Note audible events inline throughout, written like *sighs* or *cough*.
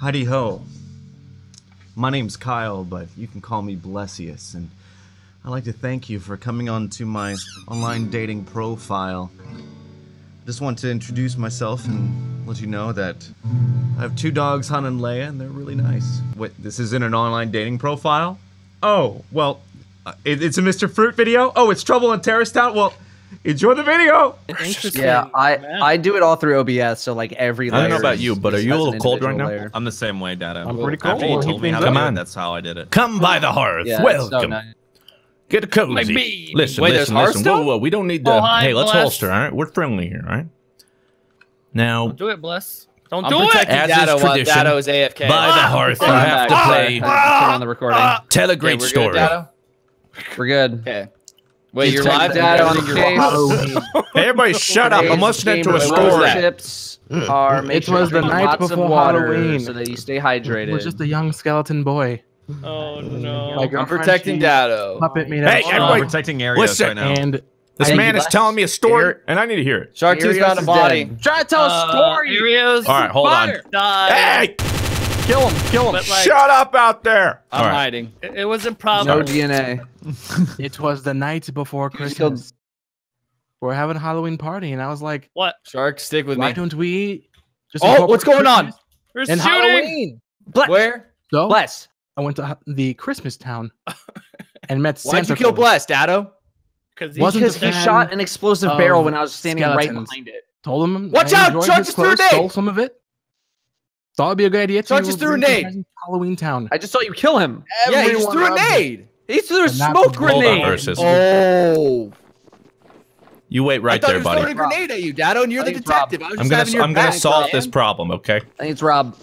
Howdy ho. My name's Kyle, but you can call me Blessius, and I'd like to thank you for coming on to my online dating profile. Just want to introduce myself and let you know that I have two dogs, Han and Leia, and they're really nice. Wait, this isn't an online dating profile? Oh, well, uh, it, it's a Mr. Fruit video? Oh, it's Trouble in Terrorist Town? Well, enjoy the video! Yeah, I man. I do it all through OBS, so like every. I don't know about is- you, but are you a little cold right now? layer. I'm the same way, Datto. I'm pretty cold. After you told me how Come on. that's how I did it. Come by the hearth. Yeah, it's so Welcome. nice. Get cozy. My baby. Listen, Wait, listen, listen. Whoa, Hearthstone? whoa, we don't need to. Oh, hi, hey, let's bless. holster, all right? We're friendly here, all right? Now, Don't do it, bless. Don't I'm do it. protecting As is Datto while tradition, Datto is AFK. by the ah! hearth, ah! you I'm have back. to Okay, play. Turn on the recording. Tell a Okay, great we're good, story. Datto? We're good. Okay. Wait, you're taking live? data on the case. Hey, everybody, shut up! I'm Today's listening to a game story. that? Are make It sure was the night before water Halloween. so that you stay It hydrated. was just a young skeleton boy. Oh no. Like I'm protecting Frenchie Datto. Puppet made Hey, out of everybody- I'm protecting Aaerios Listen, right now. and This Hey, man is telling me a story, Here- and I need to hear it. Shark Tooth Aaerios found a body. dead. try to tell Uh, a story. Aaerios. All right, hold on. died. Hey, Kill him, kill him. Like, shut up out there! I'm All right. hiding. it, it was no improbable. DNA. *laughs* It was the night before You just killed- Christmas. We're having a Halloween party, and I was like, What? Shark, stick with why me. don't we just Oh, what's going on? Christmas We're And shooting. Halloween. Bless. Where? So Bless. I went to the Christmas town *laughs* and met Why'd Santa you kill Claus. Bless, Datto? Because Wasn't he shot an explosive barrel when I was standing right behind it. Told him. Watch I out, enjoyed Chuck his just threw a Stole some of it. Thought it'd be a good idea to Chuck just threw a bring nade. Halloween town. I just saw you kill him. yeah, he just threw a loved it. nade. He threw a smoke the- Hold on, grenade. versus. Oh. You wait I right thought there, he was throwing buddy. a grenade at you, Datto, and you're the think it's Rob. detective. I was I'm just gonna, having your I'm gonna back, solve this problem, okay? I think it's Rob.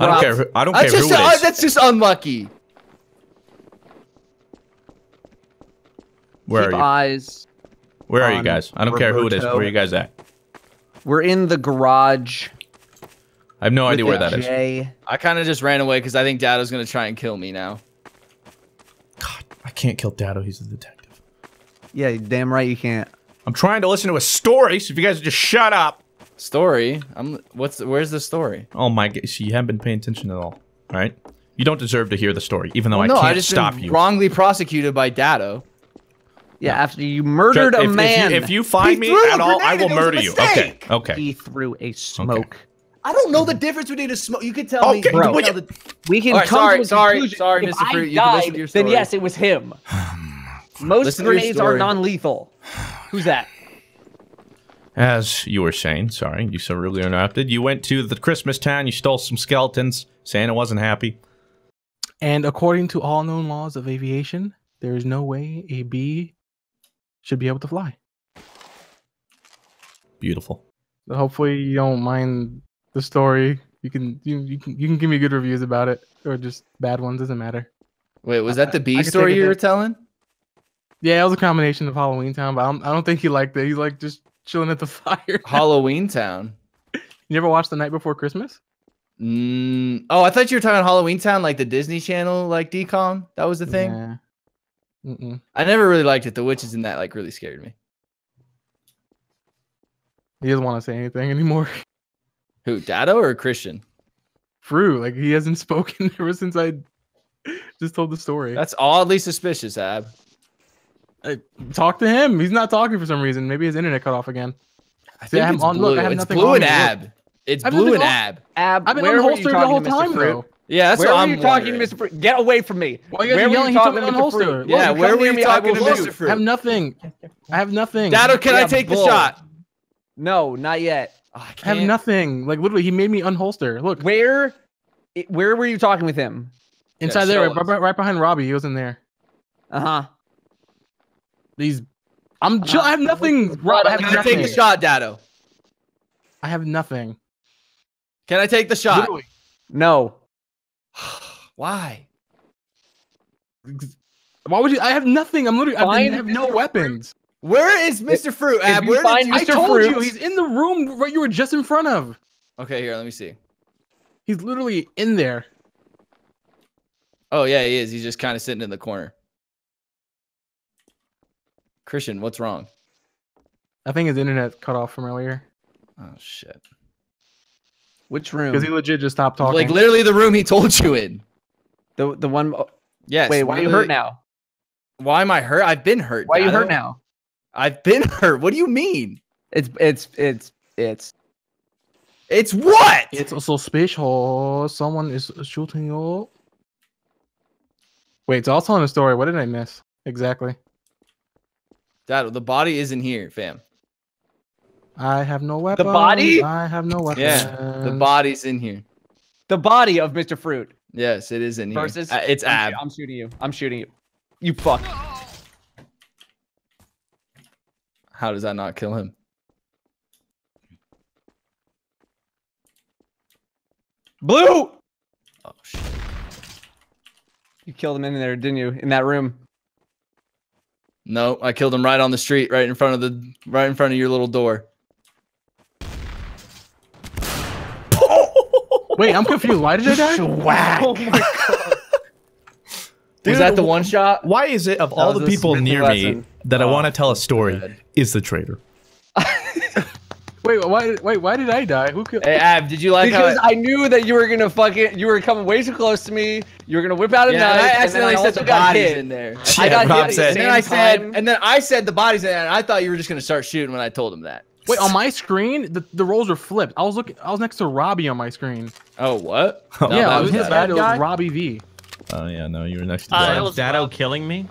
I don't care. Who, I don't care That's who just, it uh, that's just unlucky. Where Keep are you? eyes. Where are you guys? I don't care who it is. Where are you guys at? We're in the garage. I have no idea where with that is. Jay. I kind of just ran away because I think Datto's gonna try and kill me now. God, I can't kill Datto. He's a detective. Yeah, damn right you can't. I'm trying to listen to a story, so if you guys would just shut up. Story? I'm. What's? Where's the story? Oh my god, so you haven't been paying attention at all. All right? You don't deserve to hear the story, even though Well, I no, can't I just stop been you. wrongly prosecuted by Datto. Yeah, after you murdered If- a if, man. If you, if you find He me at all, I will and it was a murder you. Okay. Okay. he threw a smoke. I don't know the difference between a smoke. You could tell me. Okay, you could would tell you- the- We can All right, come sorry, to a sorry, conclusion. sorry, If Mr. I Fruit, you can listen died, to your then yes, it was him. *sighs* Most Listen grenades are non-lethal. Who's that? As you were saying, sorry, you so rudely interrupted. You went to the Christmas town, you stole some skeletons. Santa wasn't happy. And according to all known laws of aviation, there is no way a bee should be able to fly. Beautiful. Hopefully you don't mind the story. You can you, you can you can give me good reviews about it or just bad ones. Doesn't matter. Wait, was that the I B story you were telling? Yeah, it was a combination of Halloween Town, but I don't, I don't think he liked it. He's like just chilling at the *laughs* fire. Halloween Town. you never watched The Night Before Christmas? Mm, oh, I thought you were talking Halloween Town, like the Disney Channel, like DCOM. That was the thing. Yeah. Mm-mm. I never really liked it. The witches in that like really scared me. He doesn't want to say anything anymore. *laughs* Who, Datto or Christian? Fruit, like he hasn't *laughs* spoken ever since I just told the story. That's oddly suspicious, Ab. I, talk to him. He's not talking for some reason. Maybe his internet cut off again. I See, I think have it's on- blue. look, I have it's blue on and me, look. Ab. It's blue and Ab. Ab, I've been where unholstered the talking whole to time Fruit? though. Yeah, that's where what were I'm you talking wondering. to Mr. Fruit? Get away from me. Why where are were yelling? you talking to to Mr. Fruit? unholster. Yeah, Look, where come were you talking to loot. Mr. I have nothing. I have nothing. Datto, can I Yeah, take the shot? No, not yet. Oh, I I have nothing. Like literally, he made me unholster. Look Where, where were you talking with him? inside show there, right, right- right behind Rhabby. He was in there. Uh huh. These, I'm chill. I have nothing. Rob, I have Can I nothing. take the shot, Datto? I have nothing. Can I take the shot? Literally. No. *sighs* Why? Why would you? I have nothing. I'm literally. I have no weapons. Where is Mr. Fruit? if Ab, you where find did you? I told Fruit. you, he's in the room right you were just in front of. Okay, here, let me see. He's literally in there. Oh yeah, he is. He's just kind of sitting in the corner. Christian, what's wrong? I think his internet cut off from earlier. Oh shit. Which room? Because he legit just stopped talking. Like literally the room he told you in. the the one. oh, Yes. Wait, why are you hurt now? Why am I hurt? I've been hurt. Why are you hurt now? I've been *laughs* hurt. What do you mean? It's it's it's it's. It's what? it's also special. Someone is shooting you. Wait, so I was telling a story. What did I miss exactly? Datto, the body isn't here, fam. I have no weapon. The body? I have no weapon. Yeah, the body's in here. The body of Mr. Fruit Yes, it is in here. versus. Uh, it's I'm, Ab. I'm shooting you. I'm shooting you. You fuck. How does that not kill him? Blue. Oh shit. You killed him in there, didn't you? In that room. No, I killed him right on the street, right in front of the right in front of your little door. *laughs* Wait, I'm confused. Why did I die? *laughs* Oh my god. was that the one shot? Why is it of all the people near lesson. me that I Oh, want to tell a story bad. is the traitor? *laughs* Wait, why? Wait, why did I die? Who killed? Hey Ab, did you like because how I knew that you were gonna fucking you were coming way too close to me. You were gonna whip out a yeah, knife. and I accidentally said also the got body's in there. I got Rob hit at the said- And then I said, time. and then I said the body's in there, and I thought you were just gonna start shooting when I told him that. Wait, on my screen, the, the roles were flipped. I was looking. I was next to Rhabby on my screen. Oh what? *laughs* Oh, No, yeah, that it was was bad. bad It was? Rhabby V. Oh yeah, no, you were next to Uh, Datto. was Datto killing me?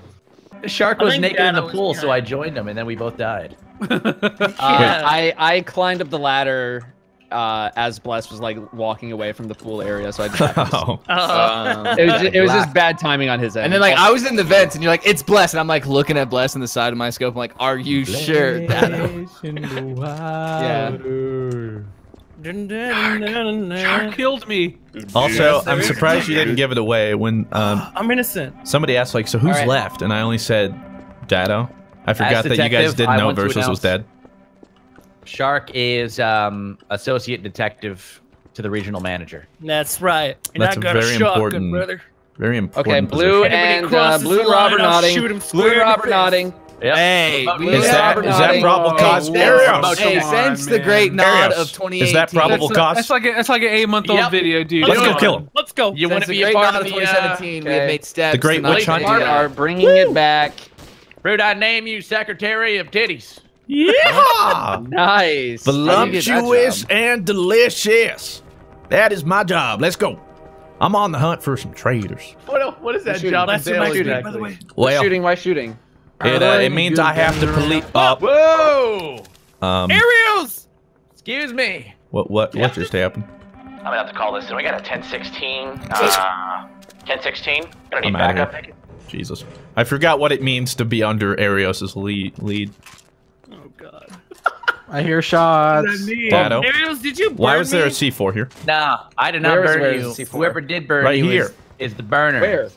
Shark was think naked in the pool, so I joined him, and then we both died. *laughs* Uh, I I climbed up the ladder uh, as Bless was like walking away from the pool area, so I. *laughs* Just Oh. Uh, *laughs* it was just, it was just bad timing on his end. And then like I was in the vents, and you're like, "It's Bless," and I'm like looking at Bless on the side of my scope. I'm like, "Are you sure?" Datto? yeah. Shark killed me. Also, Yes, I'm surprised you didn't give it away when um, *gasps* I'm innocent. somebody asked like, "So who's Alright. left?" And I only said Datto. I forgot that you guys didn't I know want Versus was dead. Shark is um, associate detective to the regional manager. That's right. And That's I a got very a shotgun, important- brother. Very important. Okay, blue position. And uh, blue the line, Robert nodding. shoot him square in Blue the Robert face. nodding. Yep. Hey, we- Is that Robert is that nodding. probable cause? whoa. Aaerios. Hey, since the great man. nod Aaerios, of 2018. is that probable That's, cause? that's like a, that's like an eight month old Yep. video, dude. Let's Come go on. kill him. Let's go. You want to be a great part nod of of the, 2017, we okay. have made steps. The Great to Witch Hunt? do Are, that. are bringing it back. Fruit, I name you secretary of titties. Yeah. *laughs* Nice. Voluptuous and delicious. That is my job. Let's go. I'm on the hunt for some traitors. What, what is that Shooting. job That's entail my shooting, by exactly? the way. Why Well, shooting? Why shooting? It, uh, it means I have to police. Uh, Whoa! um, Aaerios! Excuse me. what what what just happened? I'm gonna have to call this in. We got a 1016. *laughs* Uh, 1016. Gonna need I'm outta backup. here. Jesus, I forgot what it means to be under Aaerios's lead. Lead. Oh, God. I hear shots. Datto. Aaerios, did you burn Why was there a me? C4 here? Nah, I did not Where is- burn you. Whoever did burn Right you here. Is, is the burner. Where?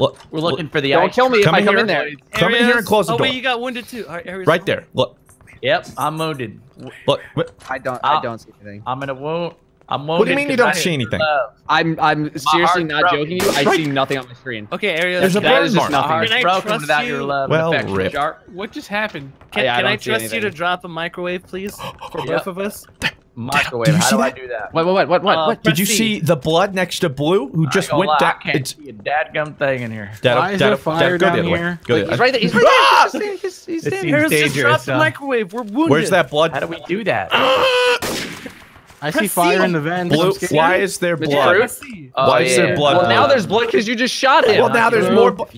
Look, We're looking for the Don't ice kill me if Come I come here. in there. Come in here and close the oh, door. wait, you got wounded too. All right, Aaerios, Right there. Look, Yep, I'm wounded. look. I don't. Ah. I don't see anything. I'm gonna wound. I'm wounded. what do you mean you don't I see anything? love. I'm. I'm seriously not broken. joking. You. I Right. see nothing on my screen. Okay, Aaerios. There's a can That is just burn mark. Nothing. Can I broken trust without you? your love Well, rip. What just happened? Can, Yeah, I can I, don't see trust you to drop a microwave, please, for Yep. both of us? *laughs* Microwave. Did you How see do I that? do that? What? What? What? What? What? Uh, what? Did you Press see the blood next to Blue, who just went lie, down? I can't It's see a dadgum thing in here. Datto, Why is Datto, there fire Datto, go down the other here? Go Wait, he's right there. He's right Ah! there. He's, he's, he's It standing. seems Aaerios, just drop dangerous, the huh? microwave. We're wounded. Where's that blood? How do we do that? *gasps* I see fire in the vents. Blue. Why is there blood? Fruit? Oh, Why is there blood? Well, now there's blood because you just shot him. Well, now there's more blood.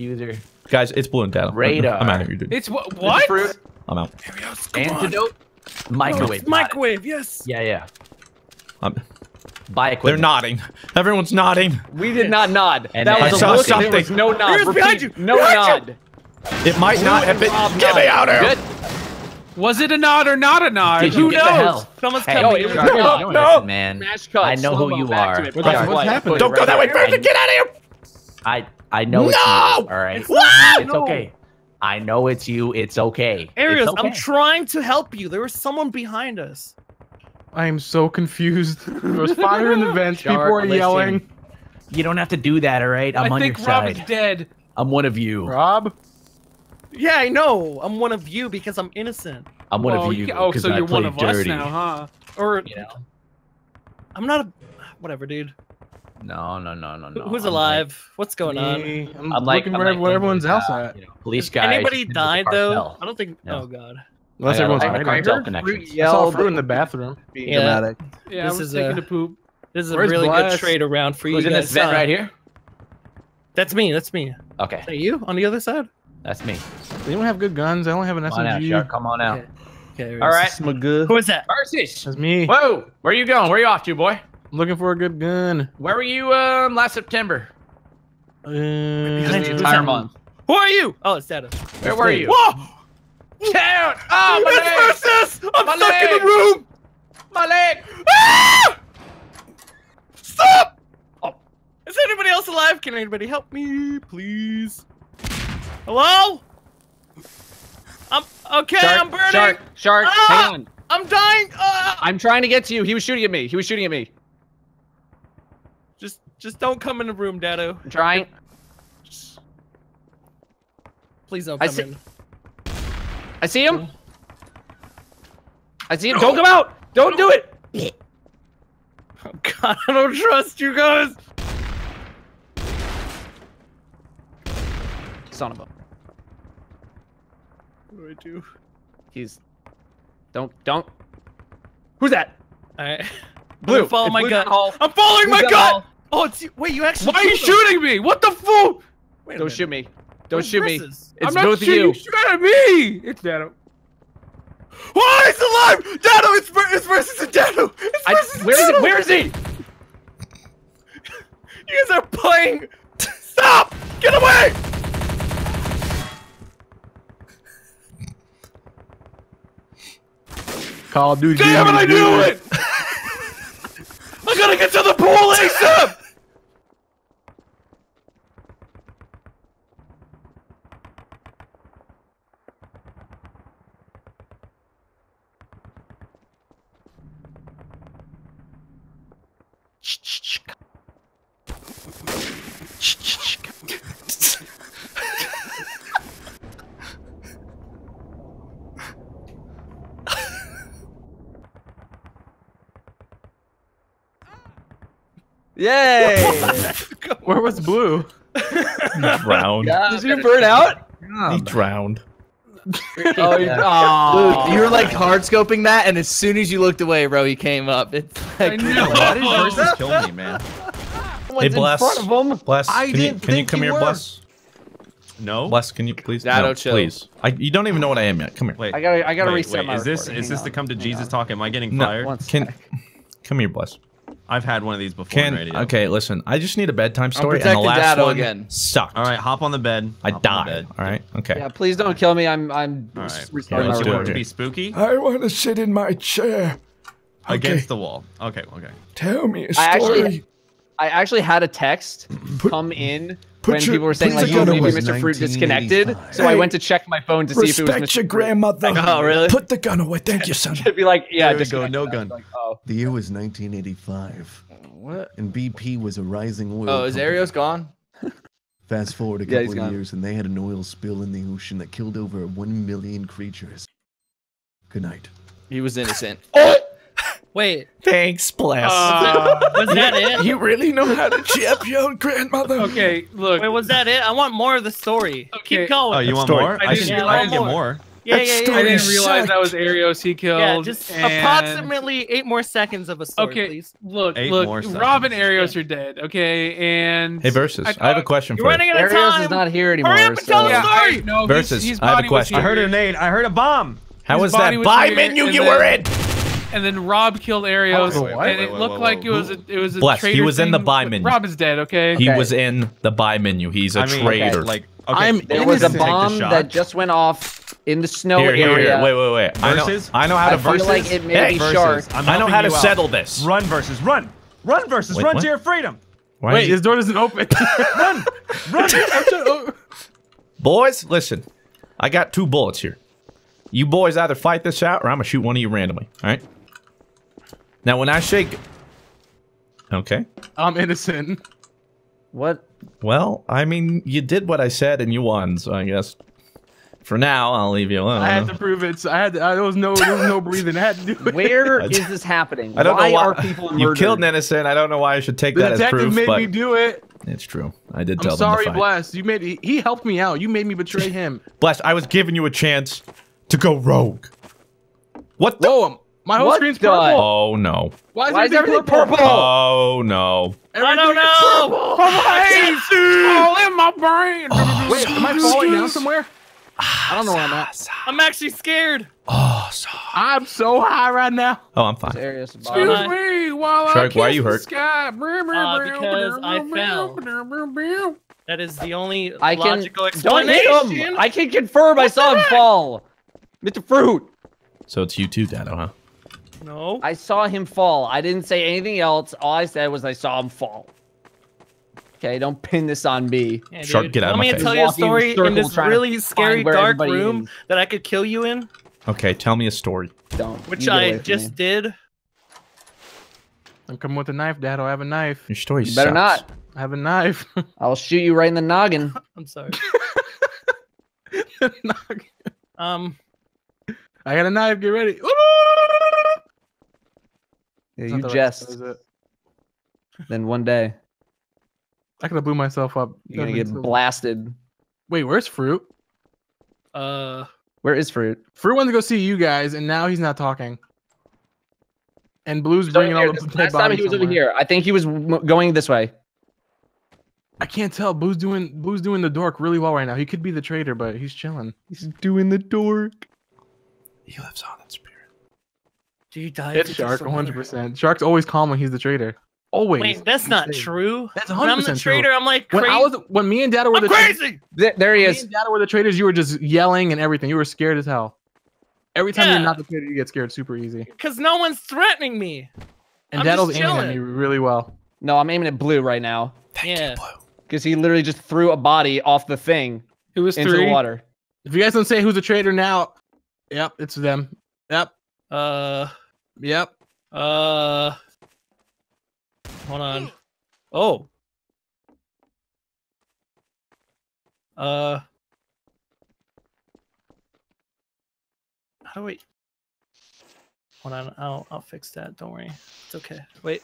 Guys, it's Blue and Datto. Radar. I'm out of here, dude. It's what? What? Fruit. I'm out. Aaerios, come on. Antidote. Oh, Microwave. it's got it. microwave, yes. Yeah, yeah. I'm, Buy they're nodding. Everyone's nodding. We did not nod. And that was I a saw look. and There was no nod. Repeat, behind you. No Behind nod. It might not have been. Rob Get me out of here. Good. Was it a nod or not a nod? Did Who you get the knows? hell? Someone's Hey, coming. no, Aaerios. it was Shark, no, no, no. listen, man. Smash cut. I know who you are. it. What's, Back what's happening? Don't go that way, Brandon. Get out of here. I I know it's No! you. All right. It's It's not. okay. I know it's you. It's okay. Aaerios, it's okay. I'm trying to help you. There was someone behind us. I am so confused. There was fire in the *laughs* vents. People Shark, were yelling. You don't have to do that, all right? I'm I on think your Robin's side. dead. I'm one of you. Rob, Yeah, I know. I'm one of you because I'm innocent. I'm one Well, of oh, you. ca- Oh, 'cause so I you're one played of us now, huh? Or You know. I'm not a. Whatever, dude. No, no, no, no, no. Who's I'm alive? What's going on? I'm, Like, I'm like, looking I'm where, like where everyone's uh, else at. you know, police guy. Anybody died though? I don't think. No. Oh god. Unless I everyone's I got hiding. cartel heard connections. Fruit I saw yell fruit in the bathroom. being *laughs* Yeah. dramatic. Yeah, This I was is taking a- a poop. This is a really Blast? good trade around for you Who's in this vent right here? That's me. That's me. Okay, Is that you on the other side? that's me. They don't have good guns. I only have an Come on out, SMG. Shark. Come on out. Okay. Okay. All right. Who is that? Versus. That's me. Whoa, where are you going? Where are you off to, boy? I'm looking for a good gun. Where were you um last September? Uh, Behind you. Who's Entire month. Who are you? Oh, it's Datto. Where were you? Whoa! Down! Oh, my leg! Versus! I'm My stuck in leg! the room! My leg! Ah! Stop! Oh. Is anybody else alive? Can anybody help me, please? Hello? I'm okay. I'm burning. Shark, Shark, Ah! hang on. I'm dying. Ah! I'm trying to get to you. He was shooting at me. He was shooting at me. Just, just don't come in the room, Datto. I'm trying. Please don't I come see- in. I see him. I see him. Don't *gasps* come out. Don't do it. Oh God, I don't trust you guys. Son of a. What do I do? He's. Don't don't. Who's that? Alright. Blue. Follow It's my blue gut. down. I'm following Blue my down gut. Hall. Oh, it's you. Wait, you actually. Why are you killed him. shooting me? What the fool? Wait Don't minute. shoot me. Don't Where's shoot me. It's I'm not both of shooting. you. You shoot at me. It's that. Oh, he's alive! Datto, it's, ver- it's versus a Datto. It's I, versus where is Datto. it? Where is he? *laughs* You guys are playing. Stop! Get away! Call of Duty. Damn it! I dude. knew it. *laughs* I gotta get to the pool ASAP. Yay! *laughs* Where was Blue? He drowned. Did you burn out? He drowned. Oh, you, Aw. Luke, you were like hard scoping that, and as soon as you looked away, bro, he came up. It's like, know. Why did Versus kill me, man? Hey, Bless. Bless, I can you, didn't can you think come you here, were. Bless? No. Bless, can you please? Nah, no, don't chill. please. I, you don't even know what I am yet. Come here. Wait. I gotta, I gotta wait, reset wait, my Is this recording. is Hang this the come to Jesus on. talk? Am I getting No, fired? One Can *laughs* come here, Bless. I've had one of these before. Can radio. okay, listen. I just need a bedtime story, and the protecting last Datto one again. sucked. All right, hop on the bed. I Hop on died. bed. All right, okay. Yeah, please don't kill me. I'm, I'm All right. restarting let's do it. To be spooky I want to sit in my chair. against the wall. Okay, okay. Tell me a story. actually, I actually had a text come in put when your- people were saying like, your "Oh, maybe. Mr. Fruit disconnected." So I went to check my phone to see if it was Respect Mr. your Fruit. grandmother. *laughs* Oh, really? Put the gun away. Thank you, son. *laughs* It'd be like, yeah, There we go, no gun. Like, oh, The year was 1985, what? and BP was a rising oil. Oh, is company. Aaerios gone? *laughs* Fast forward a couple he's of gone. years, and they had an oil spill in the ocean that killed over one million creatures. Good night. He was innocent. Oh! Wait, Thanks, Bless. Uh, *laughs* was that it? You really know how to chip your grandmother. Okay, look. Wait, was that it? I want more of the story. Okay. Keep going. Oh, you want story. more? I I, didn't can, realize- I can get more. more. yeah, that yeah, yeah. I didn't Holy realize that was Aaerios he killed. Yeah, just and- approximately eight more seconds of a story, Okay, please. look, Eight look. more Rob and seconds. Aaerios are dead. Okay, and hey, Versus. I, have a thought- question You're for running you. out of Aaerios time. is not here anymore. Hurry up and tell so- the Yeah, I, no, Versus, his, his I have a question. I heard a here, nade. I heard a bomb. How his was that body was buy menu you were in? And then Rob killed Aaerios, Oh, what? and Wait, it wait, looked wait, like it was a, it was a Bless, he traitor was in the buy menu. Rob is dead. Okay. He Okay. was in the buy menu. He's a I mean, traitor. okay, like okay, I'm There was a Innocent. Take the bomb that just went off in the snow here, here, area. here. Wait, wait, wait. I know, Versus? I know how I to feel versus. like it may hey, be versus. shark. I'm know how to you out. settle this. Run versus run. Run versus Wait, run what? to your freedom. Why Wait, is his door doesn't open. *laughs* Run. Run. *laughs* boys, listen. I got two bullets here. You boys either fight this out, or I'm gonna shoot one of you randomly. All right. Now, when I shake, okay. I'm innocent. What? Well, I mean, you did what I said and you won, so I guess. For now, I'll leave you alone. I had to prove it. So I had. To, I, there was no. There was no breathing. I had to do it. Where *laughs* is this happening? I don't why know why are people murdered? you killed an innocent. I don't know why I should take The that as proof. detective made but me do it. it's true. I did I'm tell sorry, them to fight. Bless. You made. He, he helped me out. You made me betray *laughs* him. Bless, I was giving you a chance to go rogue. What the? Whoa, my whole What screen's the- purple. Oh no. Why is, Why is everything everything purple? Oh no. I don't know. *laughs* All in my brain. Wait, am I falling down somewhere? I don't know where I'm at. *sighs* I'm actually scared. Oh, so- I'm so high right now. oh, I'm fine. Excuse me while I Shark, why are kiss you the hurt? Sky. Uh, because I fell. That is the only I can logical don't hit explanation. him. I can confirm I saw him fall. Mr. Fruit. So it's you too, Datto, huh? No. I saw him fall. I didn't say anything else. All I said was I saw him fall. Okay, don't pin this on me. Yeah, Shark, dude. get out of Want my me to face. tell you a Walking in story in this really scary dark room is. that I could kill you in, Okay, tell me a story. Don't. which You get away I just me. did. I'm coming with a knife, Dad. I have a knife. Your story You better sucks. not. I have a knife. *laughs* I'll shoot you right in the noggin. *laughs* I'm sorry. *laughs* Um, I got a knife. Get ready. Yeah, you not the right jest. size, is it? Then one day I could have blew myself up. you're gonna get so- blasted. Wait, where's Fruit? uh, Where is fruit? Fruit went to go see you guys, and now he's not talking. And Blue's He's bringing all the is dead last time he was over here. I think he was m- going this way. I can't tell. Blue's doing Blue's doing the dork really well right now. He could be the traitor, but he's chilling. He's doing the dork. He lives on in spirit. Do you die? It's Shark, 100. percent Shark's always calm when he's the traitor. Always. Wait, that's not Insane. true. That's When I'm 100 the percent true. I'm like When crazy. I was, when me and Dad were I'm the tra- crazy. Th- there he me is. and Dad were the traitors, you were just yelling and everything. You were scared as hell. Every time Yeah. you're not the traitor, you get scared super easy. Because no one's threatening me. And I'm Dad's aiming at me really well. No, I'm aiming at blue right now yeah. because he literally just threw a body off the thing It was into three. the water. If you guys don't say who's the traitor now, yep, it's them. Yep, Uh. Yep. Uh. Hold on. Oh. Uh. How do we? Hold on. I'll I'll fix that. Don't worry. It's okay. Wait.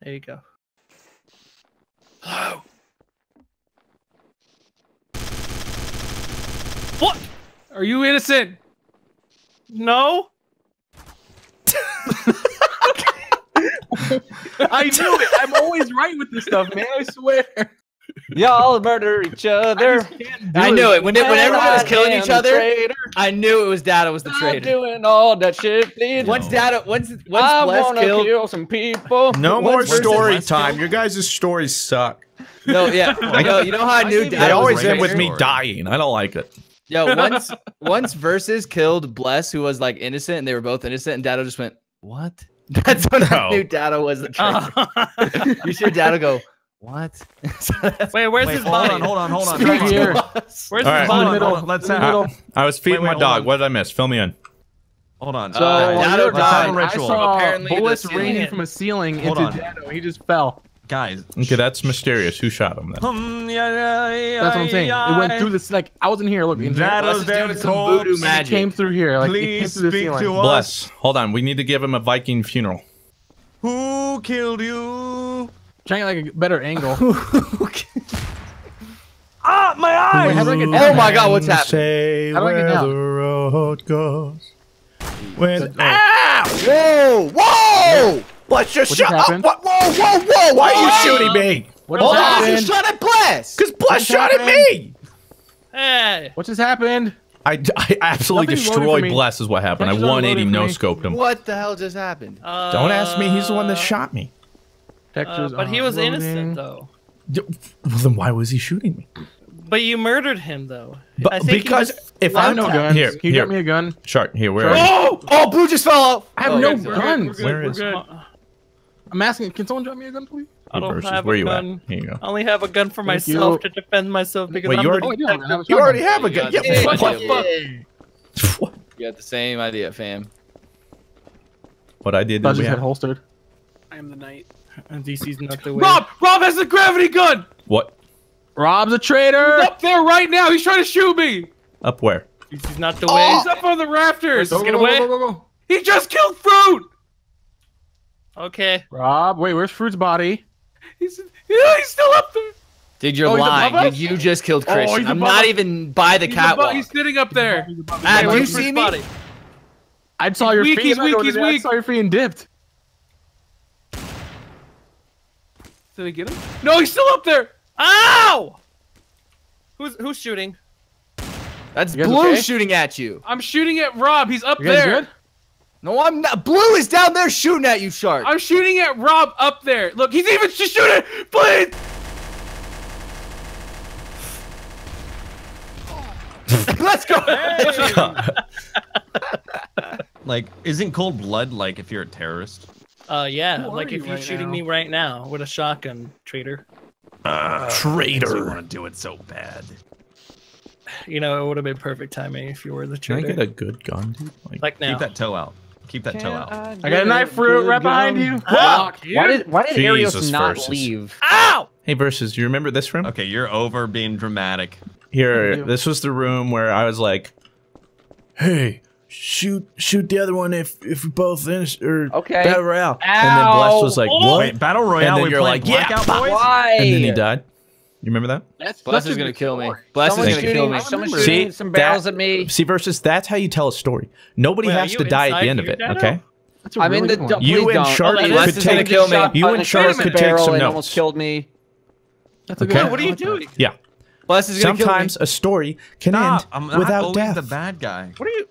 There you go. Hello. What? Are you innocent? No. *laughs* I knew it. I'm always right with this stuff, man. I swear. Y'all murder each other. I knew it. When, it, when everyone was killing each other, traitor. I knew it was Datto was the I'm traitor. doing all that shit. Please. Once Datto, once once I Bless wanna killed, kill some people. No Once more story time. Your guys' stories suck. no, yeah, *laughs* yo, you know how I knew gave you Datto They always end with me dying. I don't like it. Yo, *laughs* once once versus killed Bless, who was like innocent, and they were both innocent, and Datto just went, "What?" *laughs* That's when I knew Datto was the traitor. *laughs* you should Datto go, "What?" Wait, where's Wait, his hold body? on, hold on, hold on. Right hold on. here. Where's All his right. The body? middle. on, let's have- middle. I was feeding Wait, wait, my dog. on. What did I miss? Fill me in. Hold on. So Uh, Datto died. I saw Apparently bullets raining from a ceiling Hold into on. Datto. He just fell. Guys. Okay, that's mysterious. Who shot him then? Um, yeah, yeah, yeah, That's what I'm saying. It went through this. Like I wasn't here. Look, in. That Bless is is their doing some voodoo corpse. It came through here. Like Please through speak to us. Bless. Hold on. We need to give him a Viking funeral. Who killed you? Trying like a better angle. *laughs* Ah, my eyes! Wait, how do Oh my God, what's happening? Say How do I get down? the road goes. When So- ah! Whoa! Whoa! Bless just What shut just up! happened? What? Whoa! Whoa! Whoa! Why are you shooting me? What Hold just on, you happened? shot at Bless. Because Bless just shot at me. Hey. What just happened? I, I absolutely Nothing's loaded for destroyed. Bless is what happened. I Nothing's 180 no scoped him. What the hell just happened? Uh, Don't ask me. He's the one that shot me. uh, but he was loading. innocent though. Well, then why was he shooting me? But you murdered him though. I But think because if I I'm have no ta- guns. here, Can you here, get me a gun? Shark, here, where are Oh! Oh, Blue just fell out. I have Oh, no yeah, we're guns. Where is- I'm asking. Can someone drop me a gun, please? I don't versus- have where a you at? Here you go. I only have a gun for Thank myself you. to defend myself because Wait, I'm you already- Oh, I do. have a. You already have a gun. got Yeah, what the fuck? *laughs* You got the same idea, fam. What I did. That did just had holstered. I am the knight. And DC's not the way. Rob! Rob has the gravity gun! What? Rob's a traitor. He's up there right now. He's trying to shoot me. Up where? He's, he's not the way. He's up on the rafters. Go, get go, away. go, go, go, go. He just killed Fruit. Okay. Rob, wait, where's Fruit's body? He's yeah, he's still up there. Dude, you're Oh, he's lying. above you just killed Oh, Christian. he's I'm not us. even by the He's, above- catwalk. he's sitting up there. Ah, do you Where's Fruit's me? body? I saw your weak, feet. he's weak, he's it is. I saw your feet and dipped. Did I get him? No, he's still up there. Ow! Who's who's shooting? That's blue okay? shooting at you. I'm shooting at Rob. He's up You guys there. good? No, I'm not. Blue is down there shooting at you, Shark. I'm shooting at Rob up there. Look, he's even just shooting. Please. *laughs* Let's go. *laughs* Like, isn't cold blood like if you're a terrorist? Uh, yeah. Who like are if you you're right shooting now? me right now with a shotgun, traitor. You Traitor. want to do it so bad. You know, it would have been perfect timing if you were the traitor. Can I traitor. get a good gun, dude? Like, Like now. Keep that toe out. Keep that toe out. I got a knife, Fruit, right behind you. Why did why did Jesus Aaerios not versus. leave? Ow! hey, versus. Do you remember this room? Okay, you're over being dramatic. Here, this was the room where I was like, Hey, shoot, shoot the other one if if we both innocent or Okay. battle royale. Ow. and then Bless was like, Oh! what? Wait, battle royale. then we you're like, yeah, Blackout Boys. Why? And then he died. You remember that? That's Bless is gonna kill me. story. Bless is gonna shooting, kill me. someone's remember. shooting See, some barrels that- at me. See, versus that's how you tell a story. Nobody Wait, has to die at the end of it. Datto? Okay. That's a I'm really in the. good du- You and don't. Shark Oh, could take- gonna kill me. You and a Shark could take barrel some and notes. almost killed me. That's a Okay. good what are you doing? Yeah. Bless is gonna kill Sometimes a story can Stop! end I'm not without death. the bad guy. What are you?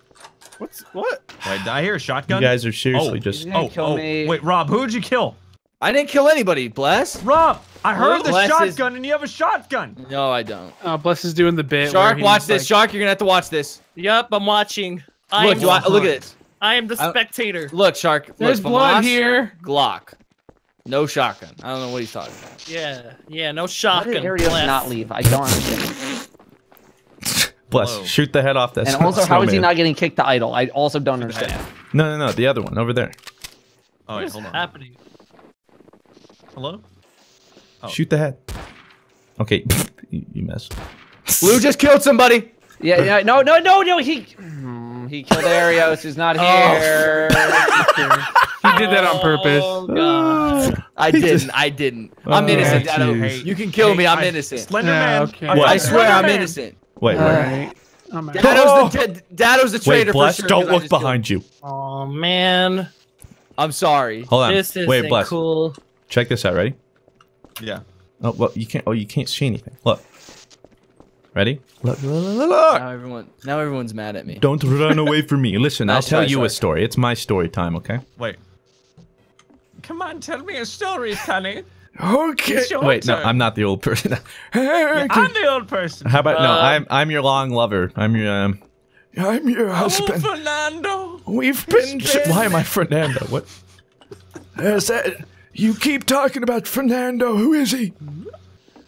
What's what? Wait, did I hear a You shotgun? guys are seriously Oh. just. gonna Oh, kill oh, me. wait, Rob, who'd you kill? kill. I didn't kill anybody. Bless. Rob, I heard the Bless is- shotgun and you have a shotgun. No, I don't. Uh, Bless is doing the bit. Shark, watch this. like, Shark, you're gonna have to watch this. Yup, I'm watching. I Look, am, I, look at this. I am the I- spectator. Look, Shark. There's look, blood Famas, here. Glock. No shotgun. I don't know what he's talking about. Yeah, yeah, no shotgun. Why did Aaerios not leave? I don't understand. Bless. Hello. Shoot the head off that. And also, *laughs* how is he not getting kicked to idle? I also don't understand. No, no, no. The other one over there. Oh, What wait, is hold on. happening? Hello? Oh. Shoot the head. Okay, *laughs* you, you missed. Blue just killed somebody. Yeah, yeah, no, no, no, no. He Hmm, he killed Aaerios. He's not here. *laughs* He did that on purpose. Oh god. *sighs* I didn't. I didn't. I'm Oh, innocent, Datto. jeez. You can kill me. I'm I- innocent. Slender Yeah, okay. I- What? I swear I'm innocent. Wait, wait. Alright. I'm out. Datto's the, da- Datto's the traitor Wait, Bless, for sure. don't look behind you. Oh man. I'm sorry. Hold on. this isn't Wait, Bless. cool. Check this out. Ready? Yeah. Oh, well, you can't. Oh, you can't see anything. Look. Ready? Look, look, look, look, look. Now everyone, now everyone's mad at me. Don't run away from me. Listen, *laughs* I'll tell try, you a story. It's my story time, okay? Wait. Come on, tell me a story, Sonny. Okay. It's your Wait, no. I'm not the old person. Hey, *laughs* I'm the old person. How about no? Uh, I'm I'm your long lover. I'm your um. I'm your husband. Oh, husband. Fernando. We've been. Why am I Fernando? What? *laughs* Is that, you keep talking about Fernando. Who is he?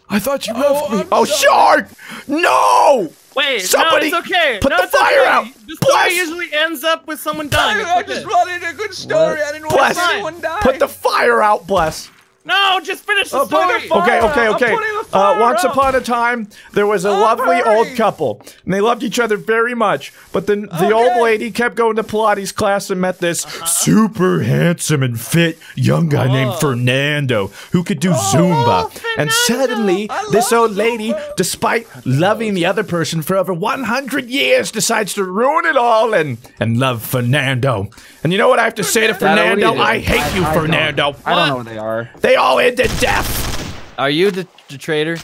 I thought you loved oh, me. Oh, shark! No! Wait, Somebody no, it's okay. put no, the it's fire okay. out. The story Bless. usually ends up with someone dying. It's I like just this. wanted a good story. I didn't want Bless. anyone die. Put the fire out, bless. No, just finish the Oh, story. the Okay, okay, okay. Uh, once out. upon a time, there was a lovely hurry. old couple, and they loved each other very much. But then the old lady kept going to Pilates class and met this super handsome and fit young guy named Fernando who could do Zumba. And suddenly, this old lady, Zumba. despite loving the other person for over 100 years, decides to ruin it all and and love Fernando. And you know what I have to say to Datto, what are you Fernando? I hate you, I don't- Fernando. I don't know where they are. They all ended death. Are you the, the traitor?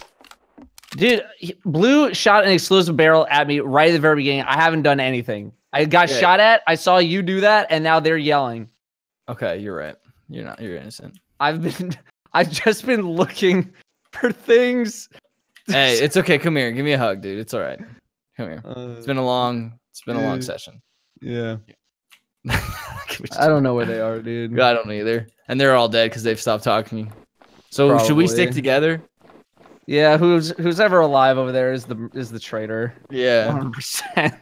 Dude, he- Blue shot an explosive barrel at me right at the very beginning. I haven't done anything. I got Yeah. shot at. I saw you do that, and now they're yelling. Okay, you're right. You're not. You're innocent. I've been, *laughs* I've just been looking for things. hey, *laughs* it's okay. Come here. Give me a hug, dude. It's all right. Come here. It's been a uh, long. It's been a long session. Yeah. Give me just- I don't *laughs* know where they are, dude. I don't either. And they're all dead because they've stopped talking. So should we stick together? Yeah, who's who's ever alive over there is the is the traitor. Yeah. 100%.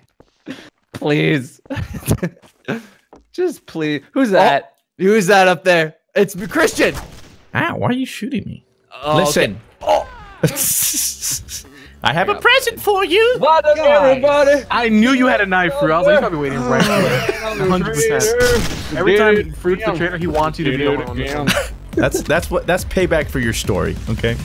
*laughs* please. *laughs* Just please. Who's oh, that? Who is that up there? It's Christian. Ow, why are you shooting me? Oh, Listen. okay. Oh. I have a present for you. What up, everybody? I knew you had a knife, Fruit. I was like, he's probably waiting right here. *laughs* 100%. Every time Fruit's the traitor, he wants you to be the one on this. That's that's what that's payback for your story. Okay.